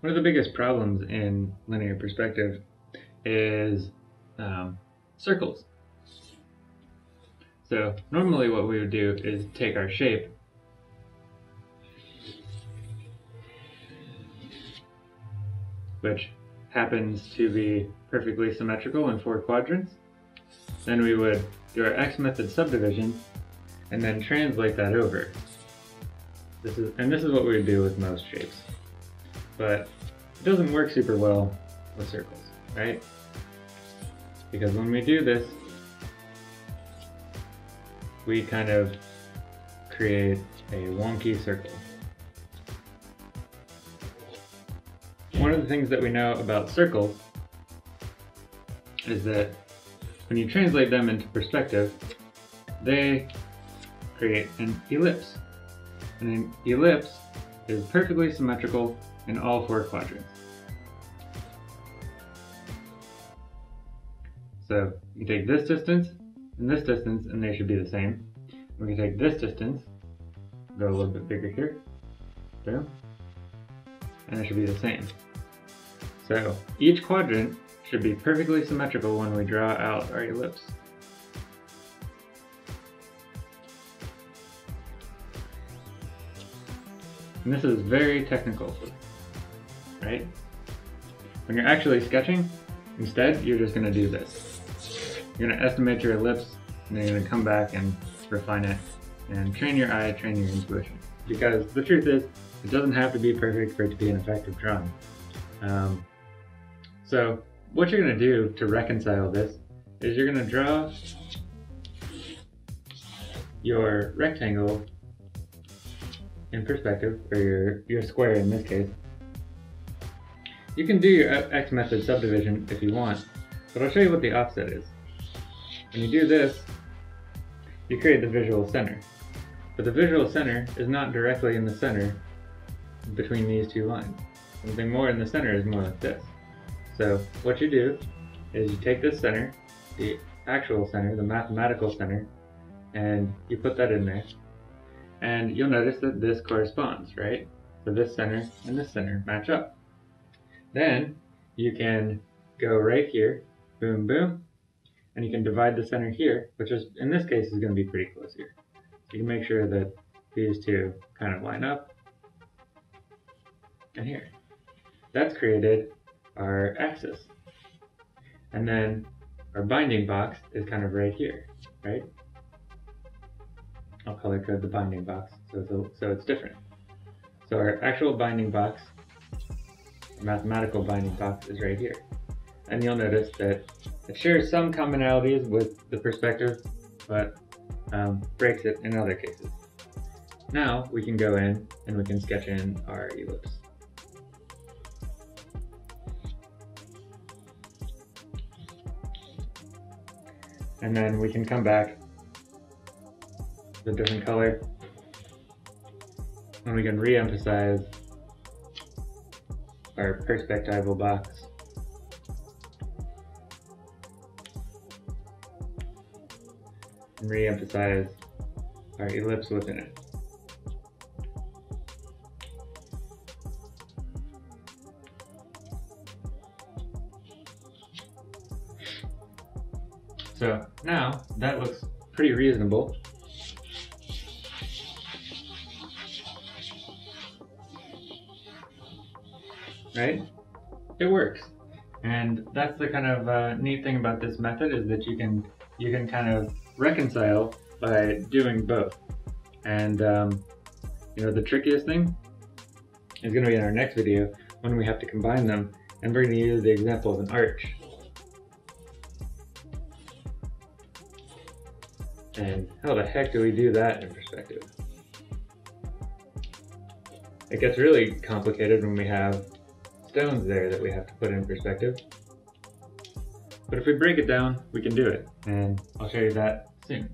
One of the biggest problems in linear perspective is um, circles. So normally what we would do is take our shape which happens to be perfectly symmetrical in four quadrants. Then we would do our X method subdivision and then translate that over. This is, and this is what we would do with most shapes. But it doesn't work super well with circles, right? Because when we do this, we kind of create a wonky circle. One of the things that we know about circles is that when you translate them into perspective, they create an ellipse. And an ellipse is perfectly symmetrical in all four quadrants. So you take this distance and this distance and they should be the same. We can take this distance, go a little bit bigger here, boom, and it should be the same. So each quadrant should be perfectly symmetrical when we draw out our ellipse. And this is very technical, right? When you're actually sketching, instead, you're just gonna do this. You're gonna estimate your ellipse, and then you're gonna come back and refine it, and train your eye, train your intuition. Because the truth is, it doesn't have to be perfect for it to be an effective drawing. Um, so what you're gonna do to reconcile this is you're gonna draw your rectangle in perspective, or your, your square in this case. You can do your X method subdivision if you want, but I'll show you what the offset is. When you do this, you create the visual center. But the visual center is not directly in the center between these two lines. Something more in the center is more like this. So what you do is you take this center, the actual center, the mathematical center, and you put that in there. And you'll notice that this corresponds, right? So this center and this center match up. Then you can go right here, boom, boom, and you can divide the center here, which is, in this case, is going to be pretty close here. So you can make sure that these two kind of line up, and here. That's created our axis. And then our binding box is kind of right here, right? I'll color code the binding box so it's, a, so it's different. So our actual binding box, mathematical binding box is right here. And you'll notice that it shares some commonalities with the perspective, but um, breaks it in other cases. Now we can go in and we can sketch in our ellipse. and then we can come back with a different color and we can re-emphasize our perspectival box and re-emphasize our ellipse within it. So now that looks pretty reasonable. Right? It works. And that's the kind of uh, neat thing about this method is that you can you can kind of reconcile by doing both. And um, you know the trickiest thing is going to be in our next video when we have to combine them and we're going to use the example of an arch. And how the heck do we do that in perspective? It gets really complicated when we have stones there that we have to put in perspective. But if we break it down, we can do it. And I'll show you that soon.